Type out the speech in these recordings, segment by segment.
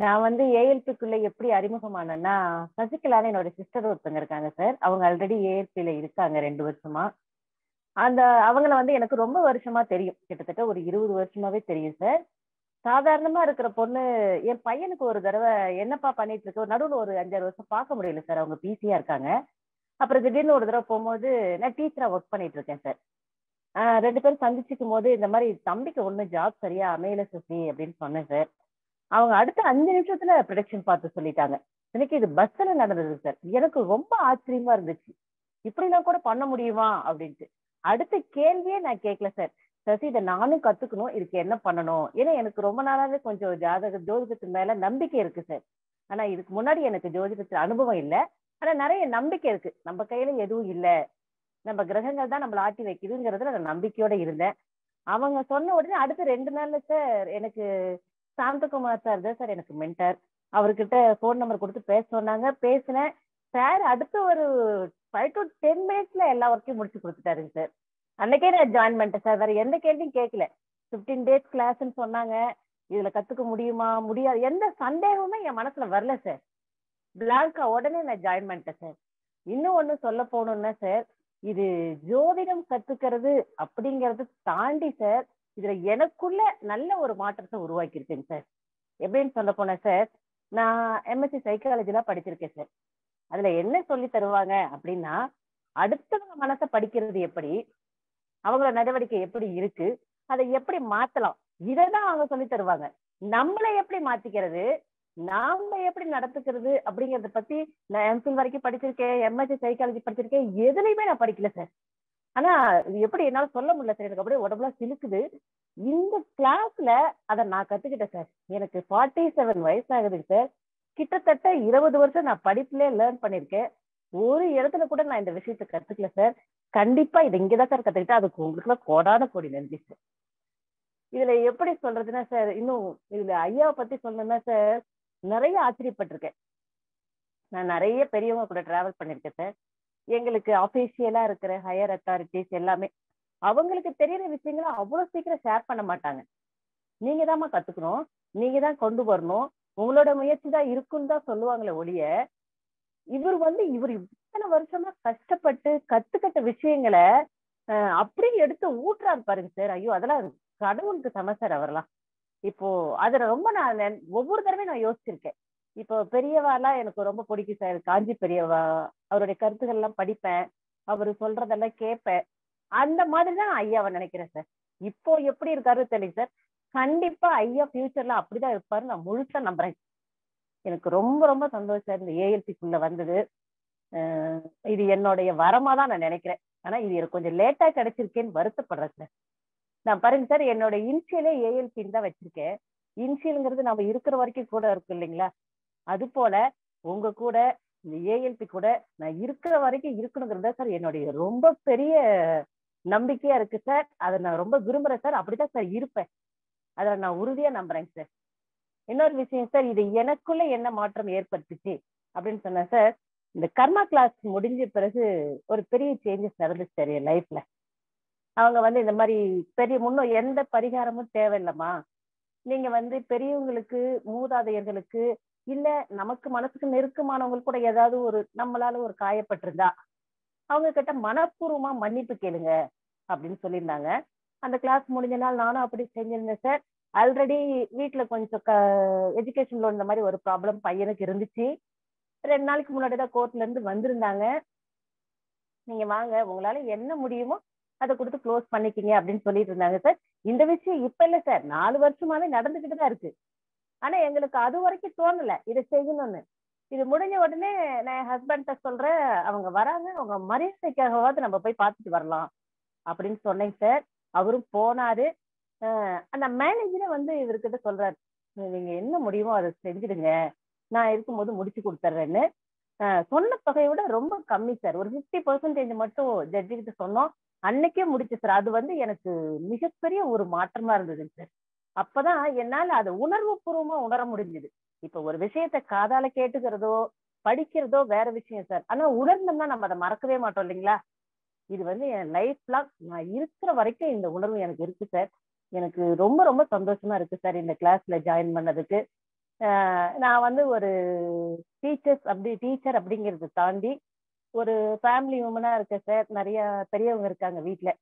நான் வந்து ஏஎல்பிக்குள்ள எப்படி அறிமுகமானேன்னா சசிகலான்னு என்னோட சிஸ்டர் ஒருத்தங்க இருக்காங்க சார் அவங்க ஆல்ரெடி ஏஎல்பியில இருக்காங்க ரெண்டு வருஷமா. அந்த அவங்கள வந்து எனக்கு ரொம்ப வருஷமா தெரியும். கிட்டத்தட்ட ஒரு இருபது வருஷமாவே தெரியும் சார் சாதாரணமா இருக்கிற பொண்ணு என் பையனுக்கு ஒரு தடவை என்னப்பா பண்ணிட்டு இருக்க? நடுவில் ஒரு அஞ்சாறு வருஷம் பார்க்க முடியல சார் அவங்க பிசியா இருக்காங்க. அப்புறம் திடீர்னு ஒரு தடவை போகும்போது நான் டீச்சரா ஒர்க் பண்ணிட்டு இருக்கேன் சார் ரெண்டு பேரும் சந்திச்சுக்கும் போது இந்த மாதிரி தம்பிக்கு ஒன்றும் ஜாப் சரியா அமையல சசி அப்படின்னு சொன்னேன் சார் அவங்க அடுத்த அஞ்சு நிமிஷத்துல ப்ரொடக்ஷன் பார்த்து சொல்லிட்டாங்க. இன்னைக்கு இது பஸ்ல நடந்தது சார் எனக்கு ரொம்ப ஆச்சரியமா இருந்துச்சு. இப்படிலாம் கூட பண்ண முடியுமா? அப்படின்ட்டு. அடுத்த கேள்வியே நான் கேட்கல சார் சசி இதை நானும் கத்துக்கணும். இதுக்கு என்ன பண்ணணும்? ஏன்னா எனக்கு ரொம்ப நாளாவே கொஞ்சம் ஜாதக ஜோதிடத்து மேல நம்பிக்கை இருக்கு சார் ஆனா இதுக்கு முன்னாடி எனக்கு ஜோதிடத்துல அனுபவம் இல்லை. ஆனா நிறைய நம்பிக்கை இருக்கு. நம்ம கையில எதுவும் இல்லை. நம்ம கிரகங்கள் தான் நம்மள ஆட்டி வைக்குதுங்கிறதுல நான் நம்பிக்கையோட இருந்தேன். அவங்க சொன்ன உடனே அடுத்த ரெண்டு நாள்ல சார் எனக்கு சாந்தகுமார் சார் தான் சார் எனக்கு மென்டர் அவர்கிட்ட ஃபோன் நம்பர் கொடுத்து பேச சொன்னாங்க. பேசினேன். சார் அடுத்த ஒரு ஃபைவ் டு டென் மினிட்ஸ்ல எல்லா ஒர்க்கையும் முடிச்சு கொடுத்துட்டாருங்க சார் அன்னைக்கே நான் ஜாயின் பண்ணிட்டேன் சார் வேற எந்த கேள்வியும் கேட்கல ஃபிஃப்டீன் டேஸ் கிளாஸ்ன்னு சொன்னாங்க. இதுல கத்துக்க முடியுமா? முடியாது. எந்த சந்தேகமுமே என் மனசுல வரல சார் பிளாங்கா உடனே நான் ஜாயின் பண்ணிட்டேன் சார் இன்னும் ஒண்ணு சொல்ல போகணும்னா சார் இது ஜோதிடம் கத்துக்கிறது அப்படிங்கறத தாண்டி சார் இதுல எனக்குள்ள நல்ல ஒரு மாற்றத்தை உருவாக்கி இருக்கேங்க சார். எப்படின்னு சொல்ல போனா சார் நான் எம்எஸ்சி சைக்காலஜிலாம் படிச்சிருக்கேன் சார். அதுல என்ன சொல்லி தருவாங்க அப்படின்னா அடுத்தவங்க மனசை படிக்கிறது எப்படி அவங்களோட நடவடிக்கை எப்படி இருக்கு அதை எப்படி மாத்தலாம் இதைதான் அவங்க சொல்லி தருவாங்க. நம்மளை எப்படி மாத்திக்கிறது நாம எப்படி நடத்துக்கிறது அப்படிங்கறத பத்தி நான் எம்ஃபில் வரைக்கும் படிச்சிருக்கேன் எம்எஸ்சி சைக்காலஜி படிச்சிருக்கேன் எதுலையுமே நான் படிக்கல சார். ஆனா இது எப்படி என்னால சொல்ல முடியல சார்? எனக்கு அப்படியே உடம்புல சிலுக்குது. இந்த கிளாஸ்ல அதை நான் கத்துக்கிட்டேன் சார். எனக்கு ஃபார்ட்டி செவன் வயசு ஆகுதுங்க சார். கிட்டத்தட்ட இருபது வருஷம் நான் படிப்புலயே லேர்ன் பண்ணிருக்கேன் ஒரு இடத்துல கூட நான் இந்த விஷயத்த கத்துக்கல சார். கண்டிப்பா இது இங்கதான் சார் கத்துக்கிட்டேன். அதுக்கு உங்களுக்கு கோடான கோடி நன்றி சார். இதுல எப்படி சொல்றதுன்னா சார் இன்னும் இதுல ஐயாவை பத்தி சொல்லணும்னா சார் நிறைய ஆச்சரியப்பட்டிருக்கேன். நான் நிறைய பெரியவங்க கூட டிராவல் பண்ணிருக்கேன் சார். எங்களுக்கு அபிஷியலா இருக்கிற ஹையர் அத்தாரிட்டிஸ் எல்லாமே அவங்களுக்கு தெரியற விஷயங்களை அவ்வளவு சீக்கிரம் ஷேர் பண்ண மாட்டாங்க. நீங்க தாம்மா கத்துக்கணும். நீங்க தான் கொண்டு வரணும். உங்களோட முயற்சி தான் இருக்குன்னு தான் சொல்லுவாங்களே ஒழிய இவர் வந்து இவர் இத்தனை வருஷமா கஷ்டப்பட்டு கத்துக்கிட்ட விஷயங்களை அப்படியே எடுத்து ஊட்டுறாரு பாருங்க சார் ஐயோ அதெல்லாம் கடவுளுக்கு சம சார் அவரெல்லாம். இப்போ அதுல ரொம்ப நான் ஒவ்வொரு தடவையும் நான் யோசிச்சிருக்கேன். இப்போ பெரியவாலாம் எனக்கு ரொம்ப பிடிக்கும் சார். காஞ்சி பெரியவா அவருடைய கருத்துக்கள் எல்லாம் படிப்பேன். அவர் சொல்றதெல்லாம் கேட்பேன். அந்த மாதிரி தான் நான் ஐயாவை நினைக்கிறேன் சார். இப்போ எப்படி இருக்காரு தெரியல சார். கண்டிப்பா ஐயா ஃபியூச்சர்ல அப்படிதான் இருப்பாரு நான் முழுசா நம்புறேன். எனக்கு ரொம்ப ரொம்ப சந்தோஷம் இந்த ஏஎல்பிக்குள்ள வந்தது. இது என்னுடைய வரமா தான் நான் நினைக்கிறேன். ஆனா இது எனக்கு கொஞ்சம் லேட்டா கிடைச்சிருக்கேன்னு வருத்தப்படுறேன் சார். நான் பாருங்க சார் என்னோட இன்சியலே ஏஎல்பின்னு தான் வச்சிருக்கேன். இன்சியல்ங்கிறது நம்ம இருக்கிற வரைக்கும் கூட இருக்கு இல்லைங்களா? அது போல உங்க கூட இந்த ஏஎல்பி கூட நான் இருக்கிற வரைக்கும் இருக்கணுங்கிறத சார் என்னுடைய ரொம்ப பெரிய நம்பிக்கையா இருக்கு சார். அதை நான் ரொம்ப விரும்புறேன் சார். அப்படிதான் சார் இருப்பேன். அதை நான் உறுதியா நம்புறேங்க சார். இன்னொரு விஷயம் சார் இது எனக்குள்ள என்ன மாற்றம் ஏற்படுத்துச்சு அப்படின்னு சொன்னா சார் இந்த கர்மா கிளாஸ் முடிஞ்ச பிறகு ஒரு பெரிய சேஞ்சஸ் நடந்துச்சு சார் என் லைஃப்ல அவங்க வந்து இந்த மாதிரி பெரிய முன்னும் எந்த பரிகாரமும் தேவையில்லம்மா. நீங்க வந்து பெரியவங்களுக்கு மூதாதையர்களுக்கு இல்ல நமக்கு மனசுக்கு நெருக்கமானவங்க கூட ஏதாவது ஒரு நம்மளால ஒரு காயப்பட்டிருந்தா அவங்க கிட்ட மனப்பூர்வமா மன்னிப்பு கேளுங்க அப்படின்னு சொல்லியிருந்தாங்க. அந்த கிளாஸ் முடிஞ்ச நாள் நானும் அப்படி செஞ்சிருந்தேன் சார் ஆல்ரெடி வீட்டுல கொஞ்சம் எஜுகேஷன் லோன் இந்த மாதிரி ஒரு ப்ராப்ளம் பையனுக்கு இருந்துச்சு. ரெண்டு நாளைக்கு முன்னாடி தான் கோர்ட்ல இருந்து வந்திருந்தாங்க. நீங்க வாங்க உங்களால என்ன முடியுமோ அதை கொடுத்து க்ளோஸ் பண்ணிக்கிங்க அப்படின்னு சொல்லிட்டு இருந்தாங்க சார் இந்த விஷயம் இப்ப இல்ல சார் நாலு வருஷமாவே நடந்துகிட்டு தான் இருக்கு. ஆனா எங்களுக்கு அது வரைக்கும் தோணல. இதை செய்யணும்னு. இது முடிஞ்ச உடனே நான் என் ஹஸ்பண்ட சொல்றேன் அவங்க வராங்க அவங்க மரியாதைக்காகவாவது நம்ம போய் பார்த்துட்டு வரலாம். அப்படின்னு சொன்னேங்க சார். அவரும் போனாரு. அந்த மேனேஜரே வந்து இவர்கிட்ட சொல்றாரு நீங்க என்ன முடியுமோ அதை செஞ்சிடுங்க. நான் இருக்கும்போது முடிச்சு கொடுத்துட்றேன்னு சொன்ன தொகையை விட ரொம்ப கம்மி சார். ஒரு ஃபிஃப்டி பர்சன்டேஜ் மட்டும் ஜட்ஜி கிட்ட சொன்னோம். அன்னைக்கே முடிச்சு சார். அது வந்து எனக்கு மிகப்பெரிய ஒரு மாற்றமா இருந்ததுங்க சார். அப்பதான் என்னால அதை உணர்வு பூர்வமா உணர முடிஞ்சது. இப்ப ஒரு விஷயத்த காதால கேட்டுக்கிறதோ படிக்கிறதோ வேற விஷயம் சார். ஆனா உணர்ந்தோம்னா நம்ம அதை மறக்கவே மாட்டோம் இல்லைங்களா? இது வந்து என் லைஃப் லாங் நான் இருக்கிற வரைக்கும் இந்த உணர்வு எனக்கு இருக்கு சார். எனக்கு ரொம்ப ரொம்ப சந்தோஷமா இருக்கு சார் இந்த கிளாஸ்ல ஜாயின் பண்ணதுக்கு. நான் வந்து ஒரு டீச்சர்ஸ் அப்படி டீச்சர் அப்படிங்கிறது தாண்டி ஒரு ஃபேமிலி உமனா இருக்கேன் சார். நிறைய பெரியவங்க இருக்காங்க வீட்டில்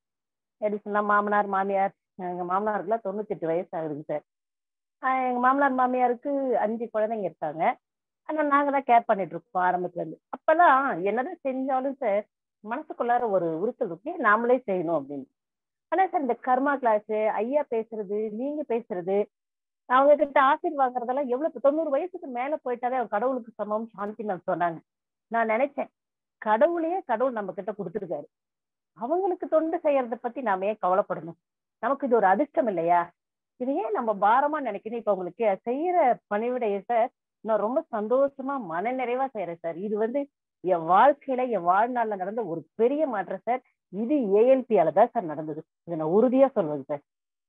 எப்படி சொன்னா மாமனார் மாமியார் எங்க மாமனாருக்குலாம் தொண்ணூத்தெட்டு வயசு ஆகுதுங்க சார். எங்க மாமனார் மாமியாருக்கு அஞ்சு குழந்தைங்க இருக்காங்க. ஆனா நாங்க தான் கேர் பண்ணிட்டு இருக்கோம் ஆரம்பத்துல இருந்து. அப்பெல்லாம் என்னதான் செஞ்சாலும் சார் மனசுக்குள்ளார ஒரு உறுத்தல் இருக்கு. நாமளே செய்யணும் அப்படின்னு. ஆனா சார் இந்த கர்மா கிளாஸ் ஐயா பேசுறது நீங்க பேசுறது அவங்க கிட்ட ஆசீர் வாங்குறதெல்லாம் எவ்வளவு தொண்ணூறு வயசுக்கு மேல போயிட்டாலே அவன் கடவுளுக்கு சமம் சாந்தி நான் சொன்னாங்க. நான் நினைச்சேன் கடவுளையே கடவுள் நம்ம கிட்ட கொடுத்துருக்காரு. அவங்களுக்கு தொண்டு செய்யறத பத்தி நாம ஏன் கவலைப்படணும்? நமக்கு இது ஒரு அதிர்ஷ்டம் இல்லையா? இது ஏன் நம்ம பாரமா நினைக்கணும்? இப்ப உங்களுக்கு செய்யற பணிவிடைய சார் நான் ரொம்ப சந்தோஷமா மன நிறைவா செய்யறேன் சார். இது வந்து என் வாழ்க்கையில என் வாழ்நாள்ல நடந்த ஒரு பெரிய மாற்றம் சார். இது ஏஎல்பியால தான் சார் நடந்தது. இதை நான் உறுதியா சொல்வது சார்.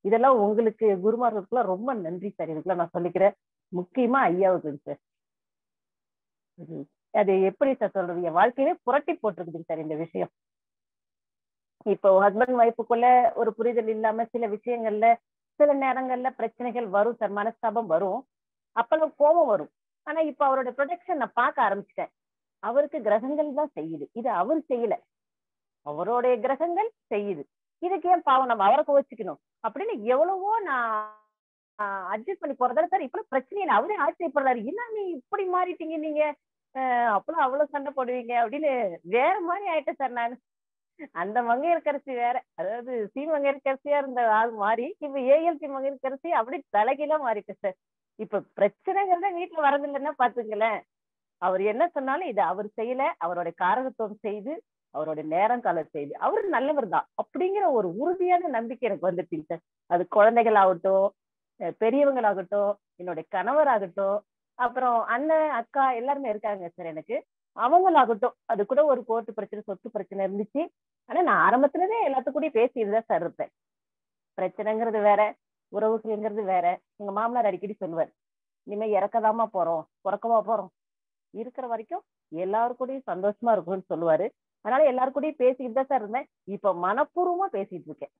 இதெல்லாம் உங்களுக்கு குருமார்களுக்குலாம் ரொம்ப நன்றி சார். இதுக்கெல்லாம் நான் சொல்லிக்கிறேன் முக்கியமா ஐயாவுக்கு சார். அது எப்படி சார் சொல்றது? என் வாழ்க்கையவே புரட்டி போட்டிருக்குதுங்க சார் இந்த விஷயம். இப்போ ஹஸ்பண்ட் ஒய்ஃபுக்குள்ள ஒரு புரிதல் இல்லாம சில விஷயங்கள்ல சில நேரங்கள்ல பிரச்சனைகள் வரும் சார். மனஸ்தாபம் வரும். அப்பெல்லாம் கோபம் வரும். ஆனா இப்ப அவரோட ப்ரொடெக்ஷன் நான் பார்க்க ஆரம்பிச்சிட்டேன். அவருக்கு கிரகங்கள் தான் செய்யுது. இது அவர் செய்யல. அவருடைய கிரகங்கள் செய்யுது. இதுக்கு ஏன் பாவம்? நம்ம அவரை கோச்சிக்கணும் அப்படின்னு எவ்வளவோ நான் அட்ஜஸ்ட் பண்ணி போறதால சார் இப்ப பிரச்சனை இல்லை அவரே ஆச்சரியப்படுறாரு. என்ன நீ இப்படி மாறிட்டீங்க நீங்க? அப்பெல்லாம் அவ்வளவு சண்டை போடுவீங்க அப்படின்னு வேற மாதிரி ஆயிட்டேன் சார் நான். அந்த மங்கையர்கரசி வேற. அதாவது சி மங்கையர்கரசியா இருந்த ஆள் மாறி இப்ப ஏஎல்சி மங்கையர்கரசி அப்படி தலைகீழா மாறிட்டு சார். இப்ப பிரச்சனைங்கிறத வீட்டுல வரதில்லைன்னா பாத்துங்களேன். அவர் என்ன சொன்னாலும் இது அவர் செய்யல அவரோட காரகத்துவம் செய்து அவரோட நேரம் காலம் செய்து. அவர் நல்லவர் தான். அப்படிங்கிற ஒரு உறுதியான நம்பிக்கை எனக்கு வந்துருச்சுங்க சார். அது குழந்தைகள் ஆகட்டும் பெரியவங்களாகட்டும் என்னுடைய கணவர் ஆகட்டும் அப்புறம் அண்ணன் அக்கா எல்லாருமே இருக்காங்க சார் எனக்கு. அவங்களாகட்டும். அது கூட ஒரு கோர்ட்டு பிரச்சனை சொத்து பிரச்சனை இருந்துச்சு. ஆனா நான் ஆரம்பத்துலதே எல்லாத்துக்கூடயும் பேசிட்டு தான் சார் இருப்பேன். பிரச்சனைங்கிறது வேற உறவுகள்ங்கிறது வேற. எங்க மாமனார் அடிக்கடி சொல்லுவார் இனிமே இறக்கதாமா போறோம் பிறக்கவா போறோம். இருக்கிற வரைக்கும் எல்லாரு கூடயும் சந்தோஷமா இருக்கும்னு சொல்லுவாரு. அதனால எல்லாரு கூடயும் பேசிக்கிட்டு தான் சார் இருந்தேன். இப்ப மனப்பூர்வமா பேசிட்டு இருக்கேன்.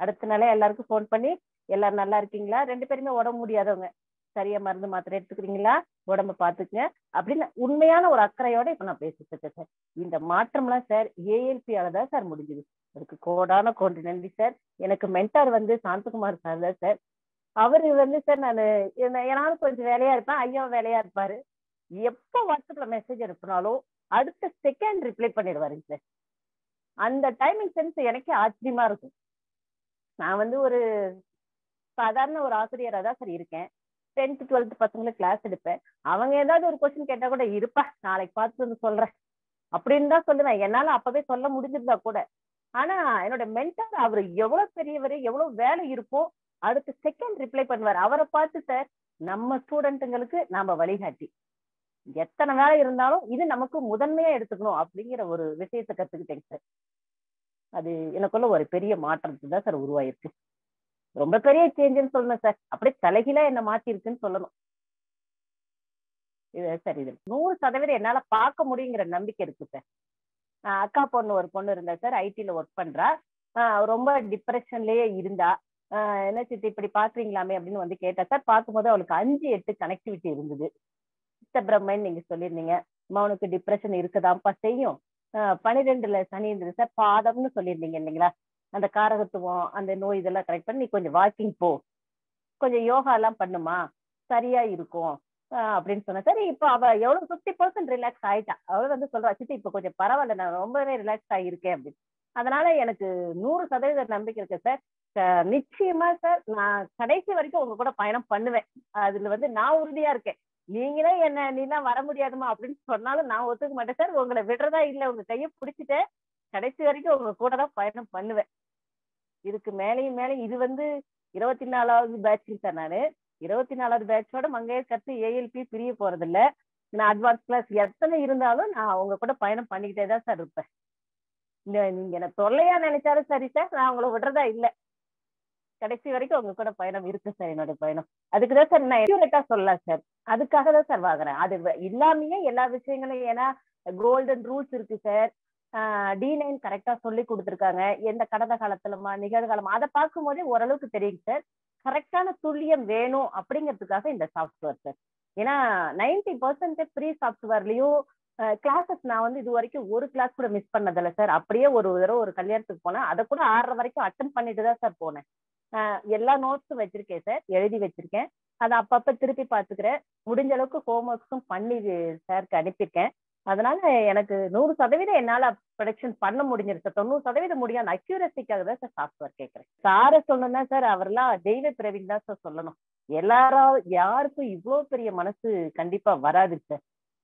அடுத்த நாளே எல்லாருக்கும் ஃபோன் பண்ணி எல்லாரும் நல்லா இருக்கீங்களா? ரெண்டு பேருமே உடம்பு முடியாதவங்க. சரியா மருந்து மாத்திரை எடுத்துக்கிறீங்களா? உடம்ப பாத்துக்கங்க. அப்படின்னு உண்மையான ஒரு அக்கறையோட இப்ப நான் பேசிட்டு இருக்கேன் சார். இந்த மாற்றம்லாம் சார் ஏஎல்பியால தான் சார் முடிஞ்சுது. அதுக்கு கோடான கோடி நன்றி சார். எனக்கு மென்டார் வந்து சாந்தகுமார் சார் தான் சார். அவரு வந்து சார் நான் ஏன்னாலும் கொஞ்சம் வேலையா இருப்பேன் ஐயா வேலையா இருப்பாரு. எப்போ வாட்ஸ்அப்ல மெசேஜ் அனுப்புனாலும் அடுத்த செகண்ட் ரிப்ளை பண்ணிடுவாருங்க சார். அந்த டைமிங் சென்ஸ் எனக்கே ஆச்சரியமா இருக்கும். நான் வந்து ஒரு சாதாரண ஒரு ஆசிரியரா தான் சார் இருக்கேன். டென்த் டுவெல்த் பசங்களுக்கு கிளாஸ் எடுப்பேன். அவங்க ஏதாவது ஒரு கொஸ்டின் கேட்டா கூட இருப்பா நாளைக்கு பார்த்து வந்து சொல்றேன். அப்படின்னு தான் சொல்லுவேன். என்னால அப்பவே சொல்ல முடிஞ்சிருந்தா கூட. ஆனா என்னோட மென்டார் அவர் எவ்வளவு பெரியவர் எவ்வளவு வேலை இருக்கும் அடுத்து செகண்ட் ரிப்ளை பண்ணுவார். அவரை பார்த்து சார் நம்ம ஸ்டூடெண்ட்டுங்களுக்கு நாம வழிகாட்டி. எத்தனை வேலை இருந்தாலும் இது நமக்கு முதன்மையா எடுத்துக்கணும். அப்படிங்கிற ஒரு விஷயத்தை கத்துக்கிட்டேங்க சார் அது எனக்குள்ள ஒரு பெரிய மாற்றத்தை தான் சார் உருவாயிருக்கு. ரொம்ப பெரிய சேஞ்சுன்னு சொல்லணும் சார் அப்படியே தலைகிலா என்ன மாத்தி இருக்குன்னு சொல்லணும். இது சார் இது நூறு சதவீதம் என்னால பார்க்க முடியுங்கிற நம்பிக்கை இருக்கு சார் அக்கா பொண்ணு ஒரு பொண்ணு இருந்தா சார் ஐடில ஒர்க் பண்றா. ரொம்ப டிப்ரெஷன்லயே இருந்தா. என்ன சித்தி இப்படி பாக்குறீங்களாமே அப்படின்னு வந்து கேட்டா சார் பார்க்கும்போது அவளுக்கு அஞ்சு எட்டு கனெக்டிவிட்டி இருந்தது. சித்தபிரம்மன் நீங்க சொல்லியிருந்தீங்க. அவனுக்கு டிப்ரெஷன் இருக்குதான்ப்பா செய்யும். பனிரெண்டுல சனி இருந்தது சார் பாதம்னு சொல்லியிருந்தீங்க இல்லைங்களா? அந்த காரகத்துவம் அந்த நோய் இதெல்லாம் கரெக்ட் பண்ணி நீ கொஞ்சம் வாக்கிங் போ. கொஞ்சம் யோகா எல்லாம் பண்ணுமா? சரியா இருக்கும். அப்படின்னு சொன்னா சரி இப்போ அவ எவ்வளவு ஃபிஃப்டி பர்சன்ட் ரிலாக்ஸ் ஆயிட்டா. அவள் வந்து சொல்றா சித்தி இப்போ கொஞ்சம் பரவாயில்ல நான் ரொம்பவே ரிலாக்ஸ் ஆகியிருக்கேன் அப்படின்னு. அதனால எனக்கு நூறு சதவீத நம்பிக்கை இருக்கு சார் நிச்சயமா சார் நான் கடைசி வரைக்கும் உங்க கூட பயணம் பண்ணுவேன். அதுல வந்து நான் உறுதியா இருக்கேன். நீங்களே என்ன நீலாம் வர முடியாதுமா அப்படின்னு சொன்னாலும் நான் ஒத்துக்க மாட்டேன் சார் உங்களை விடுறதா இல்ல உங்க கையை பிடிச்சிட்டேன் கடைசி வரைக்கும் உங்க கூட தான் பயணம் பண்ணுவேன். இதுக்கு மேலேயும் மேலே இது வந்து இருபத்தி நாலாவது பேட்ச் சார் நானு. இருபத்தி நாலாவது பேட்சோட மங்கையர் கத்து ஏஎல்பி பிரிய போறது இல்ல நான் அட்வான்ஸ் கிளாஸ் எத்தனை இருந்தாலும் நான் அவங்க கூட பயணம் பண்ணிக்கிட்டே தான் சார் இருப்பேன். இந்த நீங்க என்ன தொல்லையா நினைச்சாலும் சரி சார் நான் உங்களை விடுறதா இல்ல. கடைசி வரைக்கும் உங்க கூட பயணம் இருக்கு சார் என்னோட பயணம். அதுக்குதான் சார் நான் எக்யூரேட்டா சொல்லலாம் சார் அதுக்காக தான் சார் வாங்குறேன். அது இல்லாமயே எல்லா விஷயங்களும் ஏன்னா கோல்டன் ரூல்ஸ் இருக்கு சார் டி நைன் கரெக்டா சொல்லி கொடுத்துருக்காங்க. எந்த கடந்த காலத்துலமா நிகழ்காலமா அதை பார்க்கும் போதே ஓரளவுக்கு தெரியுங்க சார். கரெக்டான துல்லியம் வேணும் அப்படிங்கிறதுக்காக இந்த சாஃப்ட்வேர் சார். ஏன்னா நைன்டி பர்சன்டேஜ் ஃப்ரீ சாஃப்ட்வேர்லயும் கிளாஸஸ் நான் வந்து இது வரைக்கும் ஒரு கிளாஸ் கூட மிஸ் பண்ணதில்ல சார். அப்படியே ஒரு தடவை ஒரு கல்யாணத்துக்கு போனேன். அதை கூட ஆறரை வரைக்கும் அட்டன் பண்ணிட்டு தான் சார் போனேன். எல்லா நோட்ஸும் வச்சிருக்கேன் சார். எழுதி வச்சிருக்கேன். அதை அப்பப்ப திருப்பி பார்த்துக்கிறேன். முடிஞ்ச அளவுக்கு ஹோம்ஒர்க்ஸும் பண்ணி சாருக்கு அனுப்பியிருக்கேன். அதனால எனக்கு நூறு சதவீதம் என்னால ப்ரொடக்ஷன் பண்ண முடிஞ்சிருச்சு. தொண்ணூறு சதவீதம் முடியாது. அந்த அக்யூரசிக்காக தான் சார் சாஃப்ட்வேர் கேட்கறேன் சாரை சொல்லணும்னா சார் அவர்லாம் தெய்வ பிரவீன் தான் சார் சொல்லணும். எல்லாரா யாருக்கும் இவ்வளோ பெரிய மனசு கண்டிப்பா வராது சார்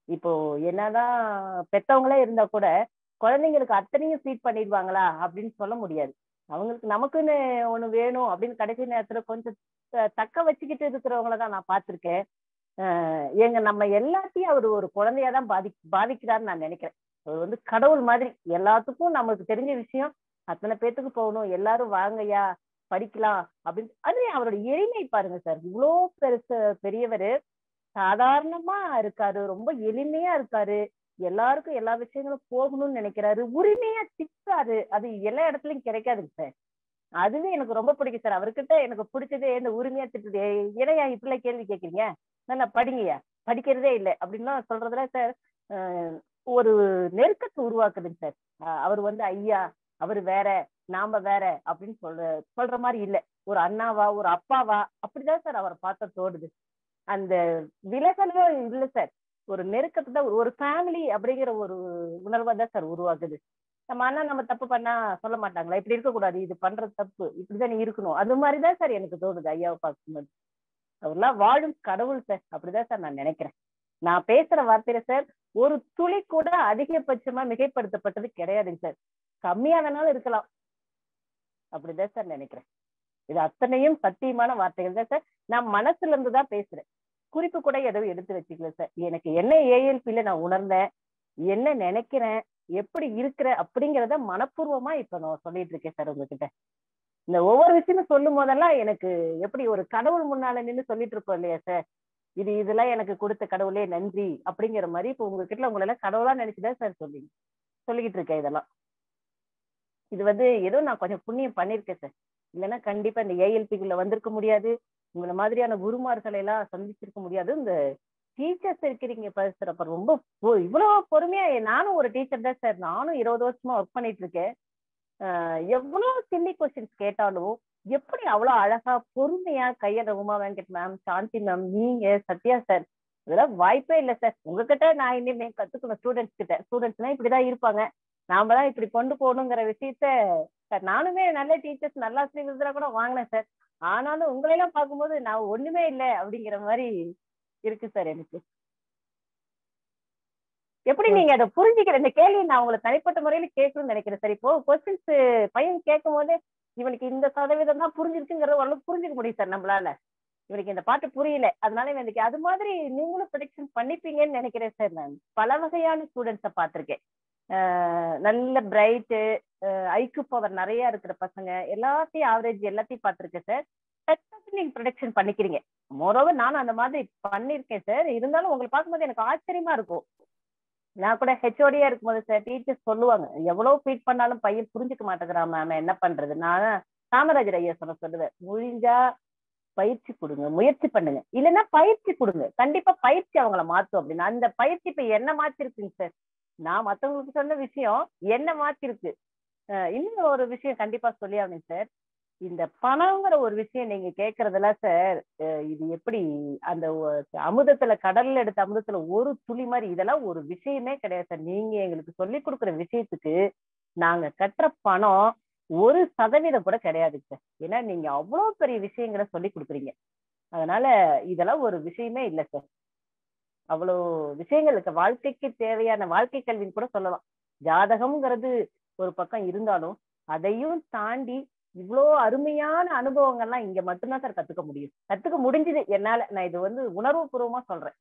இப்போ என்னதான் பெத்தவங்களே இருந்தா கூட குழந்தைங்களுக்கு அத்தனையும் ஃபீட் பண்ணிடுவாங்களா அப்படின்னு சொல்ல முடியாது. அவங்களுக்கு நமக்குன்னு ஒண்ணு வேணும் அப்படின்னு கடைசி நேரத்துல கொஞ்சம் த- தக்க வச்சுக்கிட்டு இருக்கிறவங்கள தான் நான் பார்த்துருக்கேன். எங்க நம்ம எல்லாத்தையும் அவர் ஒரு குழந்தையா தான் பாதி பாதிக்கிறாருன்னு நான் நினைக்கிறேன். அவர் வந்து கடவுள் மாதிரி. எல்லாத்துக்கும் நமக்கு தெரிஞ்ச விஷயம். அத்தனை பேத்துக்கு போகணும். எல்லாரும் வாங்கையா படிக்கலாம் அப்படின்னு. அது அவரோட எளிமை பாருங்க சார். இவ்வளோ பெருசு பெரியவர். சாதாரணமா இருக்காரு. ரொம்ப எளிமையா இருக்காரு. எல்லாருக்கும் எல்லா விஷயங்களும் போகணும்னு நினைக்கிறாரு. உரிமையா திட்டாரு அது எல்லா இடத்துலயும் கிடைக்காதுங்க சார். அதுவே எனக்கு ரொம்ப பிடிக்கும் சார். அவர்கிட்ட எனக்கு பிடிச்சதே இந்த உரிமையா திட்டுது ஏனையா இப்படில கேள்வி கேட்குறீங்க? நல்லா படிங்கய்யா. படிக்கிறதே இல்லை. அப்படின்லாம் சொல்றதுல சார் அஹ் ஒரு நெருக்கத்தை உருவாக்குதுங்க சார். அஹ் அவர் வந்து ஐயா அவர் வேற நாம வேற அப்படின்னு சொல்ற சொல்ற மாதிரி இல்ல. ஒரு அண்ணாவா ஒரு அப்பாவா அப்படிதான் சார் அவரை பார்த்த தோடுது அந்த விலகலும் இல்ல சார். ஒரு நெருக்கத்தை தான் ஒரு ஃபேமிலி அப்படிங்கிற ஒரு உணர்வை தான் சார் உருவாக்குது. நம்ம அண்ணா நம்ம தப்பு பண்ணா சொல்ல மாட்டாங்களா? இப்படி இருக்கக்கூடாது இது பண்ற தப்பு இப்படிதான் நீ இருக்கணும். அது மாதிரிதான் சார் எனக்கு தோணுது ஐயாவை பார்க்கும்போது அவர்லாம் வாழும் கடவுள் சார் அப்படிதான் சார் நான் நினைக்கிறேன். நான் பேசுற வார்த்தையில சார் ஒரு துளி கூட அதிகபட்சமா மிகைப்படுத்தப்பட்டது கிடையாதுங்க சார். கம்மியா வேணாலும் இருக்கலாம். அப்படிதான் சார் நினைக்கிறேன். இது அத்தனையும் சத்தியமான வார்த்தைகள் தான் சார். நான் மனசுல இருந்து தான் பேசுறேன். குறிப்பு கூட எதுவும் எடுத்து வச்சுக்கல சார். எனக்கு என்ன ஏஎல்பில நான் உணர்ந்தேன் என்ன நினைக்கிறேன் எப்படி இருக்கிற அப்படிங்கிறத மனப்பூர்வமா இப்ப நான் சொல்லிட்டு இருக்கேன் சார் உங்ககிட்ட. இந்த ஒவ்வொரு விஷயமும் சொல்லும் போதெல்லாம் எனக்கு எப்படி ஒரு கடவுள் முன்னால நின்னு சொல்லிட்டு இருக்கோம் இல்லையா சார்? இது இதெல்லாம் எனக்கு கொடுத்த கடவுளே நன்றி அப்படிங்கிற மாதிரி இப்ப உங்ககிட்ட உங்களை எல்லாம் கடவுளா நினைச்சுதான் சார் சொல்லி சொல்லிக்கிட்டு இருக்கேன் இதெல்லாம். இது வந்து ஏதோ நான் கொஞ்சம் புண்ணியம் பண்ணிருக்கேன் சார். இல்லைன்னா கண்டிப்பா இந்த ஏஎல்பிக்குள்ள வந்திருக்க முடியாது. உங்களை மாதிரியான குருமார்களை எல்லாம் சந்திச்சிருக்க முடியாது. இந்த டீச்சர்ஸ் இருக்கிறீங்க சார் அப்ப ரொம்ப பொ- இவ்வளவு பொறுமையா நானும் ஒரு டீச்சர் தான் சார் நானும் இருபது வருஷமா ஒர்க் பண்ணிட்டு இருக்கேன். எவ்வளவு சில்லி கொஸ்டின்ஸ் கேட்டாலும் எப்படி அவ்வளவு அழகா பொறுமையா கையட உமா வெங்கட் மேம் சாந்தி மேம் நீங்க சத்யா சார் இதெல்லாம் வாய்ப்பே இல்லை சார் உங்ககிட்ட நான் இனிமே கத்துக்கணும் ஸ்டூடெண்ட்ஸ் கிட்ட. ஸ்டூடெண்ட்ஸ்னா இப்படிதான் இருப்பாங்க. நாம தான் இப்படி கொண்டு போகணுங்கிற விஷயத்த சார் நானுமே நல்ல டீச்சர்ஸ் நல்லா விருதுல கூட வாங்கினேன் சார் ஆனாலும் உங்களையெல்லாம் பார்க்கும்போது நான் ஒண்ணுமே இல்லை அப்படிங்கிற மாதிரி இருக்கு சார் எனக்கு. எப்படி நீங்க அதை புரிஞ்சுக்கிற இந்த கேள்வி நான் உங்களை தனிப்பட்ட முறையில கேட்கணும்னு நினைக்கிறேன் சார். இப்போ கொஸ்டின்ஸ் பையன் கேட்கும் போது இவனுக்கு இந்த சதவீதம் தான் புரிஞ்சிருக்குங்கிற ஓரளவுக்கு புரிஞ்சுக்க முடியும் சார் நம்மளால. இவனுக்கு இந்த பாட்டு புரியல. அதனால இவனுக்கு அது மாதிரி நீங்களும் ப்ரொடிக்ஷன் பண்ணிப்பீங்கன்னு நினைக்கிறேன் சார் நான். பல வகையான ஸ்டூடெண்ட்ஸை பார்த்திருக்கேன். ஆஹ் நல்ல பிரைட்டு ஐக்கு பவர் நிறைய இருக்கிற பசங்க. எல்லாத்தையும் ஆவரேஜ் எல்லாத்தையும் பார்த்திருக்கேன் சார். நீங்க ப்ரொடக்ஷன் பண்ணிக்கிறீங்க. மோரோவர் நானும் அந்த மாதிரி பண்ணிருக்கேன் சார் இருந்தாலும் உங்களை பார்க்கும்போது எனக்கு ஆச்சரியமா இருக்கும். நான் கூட ஹெச்ஓடியா இருக்கும்போது சார் டீச்சர்ஸ் சொல்லுவாங்க எவ்வளவு ஃபீட் பண்ணாலும் பையன் புரிஞ்சுக்க மாட்டேங்கிறான் மேம் என்ன பண்றது? நான் காமராஜர் ஐயா சொல்ல சொல்லுவேன் முடிஞ்சா பயிற்சி கொடுங்க முயற்சி பண்ணுங்க. இல்லைன்னா பயிற்சி கொடுங்க. கண்டிப்பா பயிற்சி அவங்கள மாத்தும் அப்படின்னு. அந்த பயிற்சி இப்ப என்ன மாத்திருக்குங்க சார் நான் மத்தவங்களுக்கு சொன்ன விஷயம் என்ன மாத்திருக்கு இன்னும் ஒரு விஷயம் கண்டிப்பா சொல்லி ஆகணும் சார் இந்த பணங்கிற ஒரு விஷயம் நீங்க கேக்குறதுல சார் இது எப்படி அந்த அமுதத்துல கடல்ல எடுத்த அமுதத்துல ஒரு துளி மாதிரி இதெல்லாம் ஒரு விஷயமே கிடையாது சார். நீங்க எங்களுக்கு சொல்லி கொடுக்குற விஷயத்துக்கு நாங்க கட்டுற பணம் ஒரு சதவீதம் கூட கிடையாது சார். ஏன்னா நீங்க அவ்வளவு பெரிய விஷயங்களை சொல்லி கொடுக்குறீங்க. அதனால இதெல்லாம் ஒரு விஷயமே இல்லை சார். அவ்வளோ விஷயங்களுக்கு வாழ்க்கைக்கு தேவையான வாழ்க்கை கல்வின்னு கூட சொல்லலாம். ஜாதகம்ங்கிறது ஒரு பக்கம் இருந்தாலும் அதையும் தாண்டி இவ்வளோ அருமையான அனுபவங்கள்லாம் இங்க மட்டும்தான் சார் கத்துக்க முடியும். கத்துக்க முடிஞ்சது என்னால. நான் இது வந்து உணர்வு பூர்வமா சொல்றேன்.